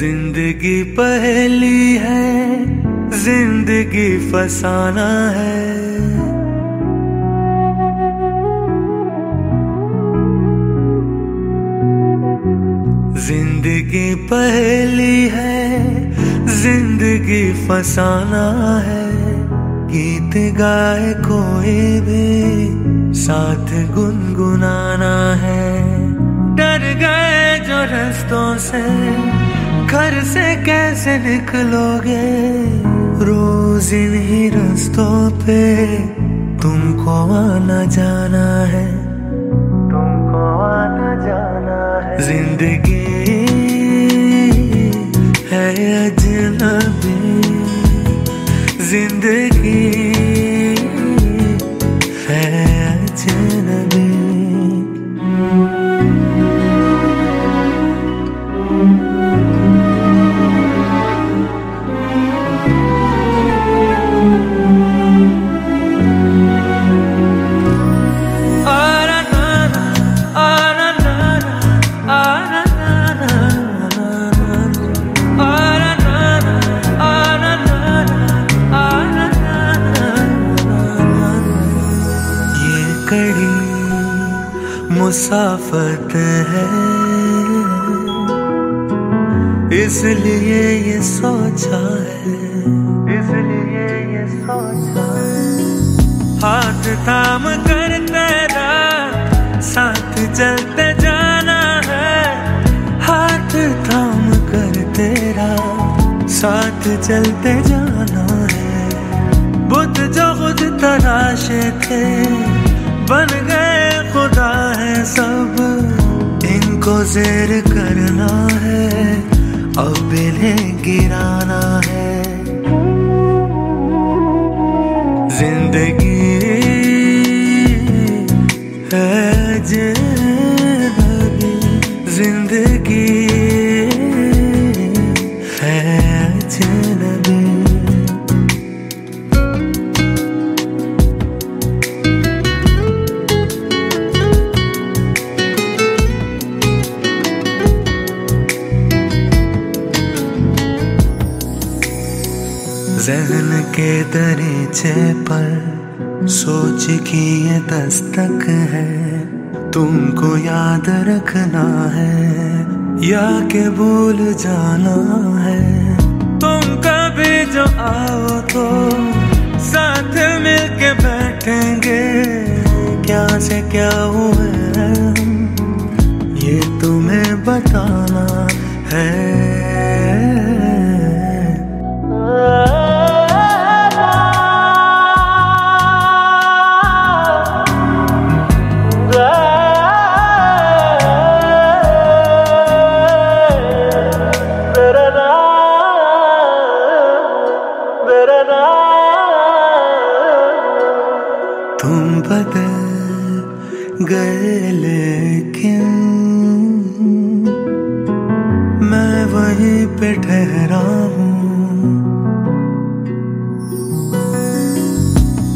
ज़िंदगी पहली है, ज़िंदगी फसाना है। ज़िंदगी पहली है, ज़िंदगी फसाना है। गीत गाए कोई भी, साथ गुनगुनाना है। डर गए जो रस्तों से घर से कैसे निकलोगे? रोज इन्हीं रस्तों पे तुमको आना जाना है। तुमको आना जाना है। ज़िंदगी है अजनबी। ज़िंदगी है अजनबी। मुसाफत है। इसलिए ये सोचा है। इसलिए ये सोचा है। हाथ थाम कर तेरा साथ चलते जाना है। हाथ थाम कर तेरा, साथ चलते जाना है। बुद्ध जो खुद तराशे थे बन गए खुदा है सब। इनको जेर करना है अब इन्हें गिराना है। ज़िंदगी जहन के दरीचे पर सोच की ये दस्तक है। तुमको याद रखना है, या के भूल जाना है। तुम कभी जो आओ तो साथ मिलके बैठेंगे, क्या से क्या हुए ये तुम्हें बताना है। तुम बदल गए लेकिन मैं वहीं पे ठहरा हूँ।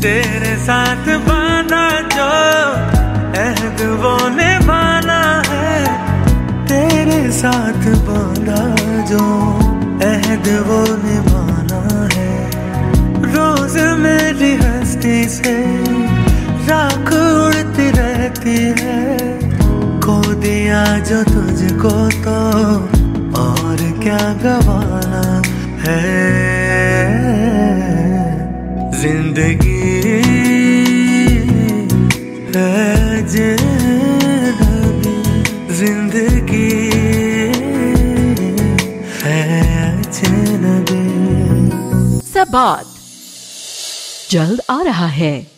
तेरे साथ बांधा जो अहद वो निभाना है। तेरे साथ बांधा जो अहद वो निभाना मेरी हस्ती से राख उड़ती रहती है। खो दिया जो तुझको तो और क्या गवाना है? ज़िंदगी है अजनबी ज़िंदगी है अजनबी सबाद। जल्द आ रहा है।